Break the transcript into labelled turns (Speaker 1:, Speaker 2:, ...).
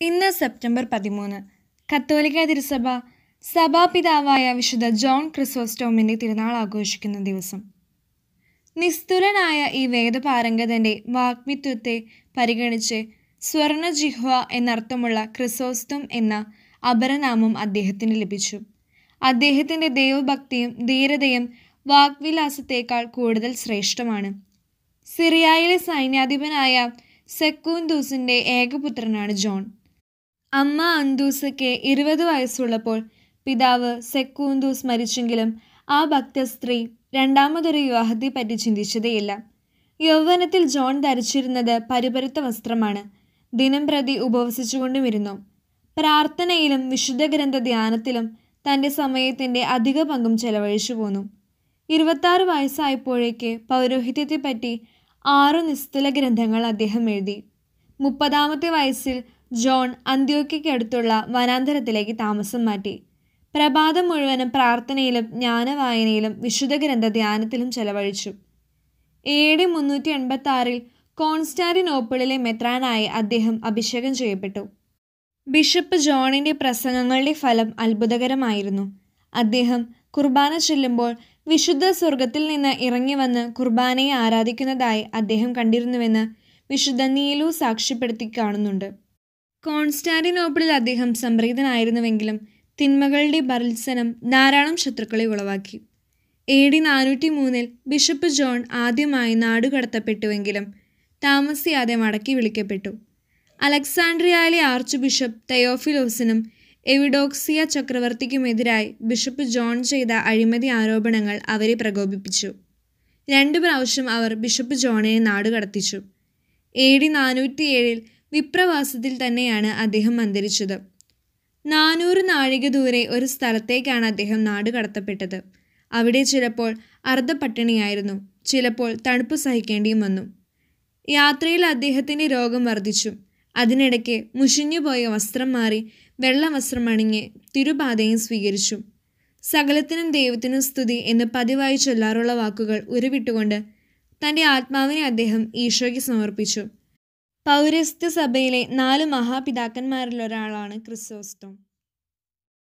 Speaker 1: ഇന്ന് സെപ്റ്റംബർ പതിമൂന്ന്. കത്തോലിക്ക തിരുസഭ സഭാപിതാവായ വിശുദ്ധ ജോൺ ക്രിസോസ്റ്റോമിന്റെ തിരുനാൾ ആഘോഷിക്കുന്ന ദിവസം. നിസ്തുലനായ ഈ വേദപാരംഗതന്റെ വാഗ്മിത്വത്തെ പരിഗണിച്ച് സ്വർണ ജിഹ്വ എന്നർത്ഥമുള്ള ക്രിസോസ്റ്റം എന്ന അപരനാമം അദ്ദേഹത്തിന് ലഭിച്ചു. അദ്ദേഹത്തിന്റെ ദൈവഭക്തിയും ധീരതയും വാഗ്വിലാസത്തേക്കാൾ കൂടുതൽ ശ്രേഷ്ഠമാണ്. സിറിയയിലെ സൈന്യാധിപനായ സെക്കൂന്തൂസിന്റെ ഏകപുത്രനാണ് ജോൺ. അമ്മ അന്തൂസയ്ക്ക് ഇരുപത് വയസ്സുള്ളപ്പോൾ പിതാവ് സെക്കൂന്തൂസ് മരിച്ചെങ്കിലും ആ ഭക്തസ്ത്രീ രണ്ടാമതൊരു വിവാഹത്തെപ്പറ്റി ചിന്തിച്ചതേയില്ല. യൗവനത്തിൽ ജോൺ ധരിച്ചിരുന്നത് പരിപരുത്ത വസ്ത്രമാണ്. ദിനം പ്രതി ഉപവസിച്ചുകൊണ്ടുമിരുന്നു. പ്രാർത്ഥനയിലും വിശുദ്ധ ഗ്രന്ഥ ധ്യാനത്തിലും തന്റെ സമയത്തിന്റെ അധിക പങ്കും ചെലവഴിച്ചു പോന്നു. ഇരുപത്താറ് വയസ്സായപ്പോഴേക്ക് പൗരോഹിത്യത്തെപ്പറ്റി ആറു നിസ്തുല ഗ്രന്ഥങ്ങൾ അദ്ദേഹം എഴുതി. മുപ്പതാമത്തെ വയസ്സിൽ ജോൺ അന്ത്യോക്കയ്ക്കടുത്തുള്ള വനാന്തരത്തിലേക്ക് താമസം മാറ്റി. പ്രഭാതം മുഴുവനും പ്രാർത്ഥനയിലും ജ്ഞാനവായനയിലും വിശുദ്ധ ഗ്രന്ഥ ധ്യാനത്തിലും ചെലവഴിച്ചു. ഡി മുന്നൂറ്റി എൺപത്തി ആറിൽ കോൺസ്റ്റാന്റിനോപ്പിളിലെ മെത്രാനായി അദ്ദേഹം അഭിഷേകം ചെയ്യപ്പെട്ടു. ബിഷപ്പ് ജോണിന്റെ പ്രസംഗങ്ങളുടെ ഫലം അത്ഭുതകരമായിരുന്നു. അദ്ദേഹം കുർബാന ചൊല്ലുമ്പോൾ വിശുദ്ധ സ്വർഗത്തിൽ നിന്ന് ഇറങ്ങി വന്ന് കുർബാനയെ ആരാധിക്കുന്നതായി അദ്ദേഹം കണ്ടിരുന്നുവെന്ന് വിശുദ്ധ നീലു സാക്ഷ്യപ്പെടുത്തി കാണുന്നുണ്ട്. കോൺസ്റ്റാന്റിനോപ്പിളിൽ അദ്ദേഹം സംപ്രീതനായിരുന്നുവെങ്കിലും തിന്മകളുടെ ഭർത്സനം ധാരാളം ശത്രുക്കളെ ഉളവാക്കി. എ ഡി നാനൂറ്റി മൂന്നിൽ ബിഷപ്പ് ജോൺ ആദ്യമായി നാടുകടത്തപ്പെട്ടുവെങ്കിലും താമസിയാതെ മടക്കി വിളിക്കപ്പെട്ടു. അലക്സാണ്ട്രിയയിലെ ആർച്ച് ബിഷപ്പ് തയോഫിലോസിനും എവിഡോക്സിയ ചക്രവർത്തിക്കുമെതിരായി ബിഷപ്പ് ജോൺ ചെയ്ത അഴിമതി ആരോപണങ്ങൾ അവരെ പ്രകോപിപ്പിച്ചു. രണ്ട് പ്രാവശ്യം അവർ ബിഷപ്പ് ജോണിനെ നാടുകടത്തിച്ചു. എ ഡി നാനൂറ്റിയേഴിൽ വിപ്രവാസത്തിൽ തന്നെയാണ് അദ്ദേഹം അന്തരിച്ചത്. നാനൂറ് നാഴിക ദൂരെ ഒരു സ്ഥലത്തേക്കാണ് അദ്ദേഹം നാടുകടത്തപ്പെട്ടത് അവിടെ ചിലപ്പോൾ അർദ്ധ അർദ്ധപട്ടിണിയായിരുന്നു. ചിലപ്പോൾ തണുപ്പ് സഹിക്കേണ്ടിയും വന്നു. യാത്രയിൽ അദ്ദേഹത്തിന്റെ രോഗം വർദ്ധിച്ചു. അതിനിടയ്ക്ക് മുഷിഞ്ഞുപോയ വസ്ത്രം മാറി വെള്ള വസ്ത്രം അണിഞ്ഞ് തിരുപാതയും സ്വീകരിച്ചു. സകലത്തിനും ദൈവത്തിനും സ്തുതി എന്ന് പതിവായി ചൊല്ലാറുള്ള വാക്കുകൾ ഉരുവിട്ടുകൊണ്ട് തന്റെ ആത്മാവിനെ അദ്ദേഹം ഈശോയ്ക്ക് സമർപ്പിച്ചു. പൗരസ്ത്യ സഭയിലെ നാല് മഹാപിതാക്കന്മാരിലൊരാളാണ് ക്രിസോസ്റ്റം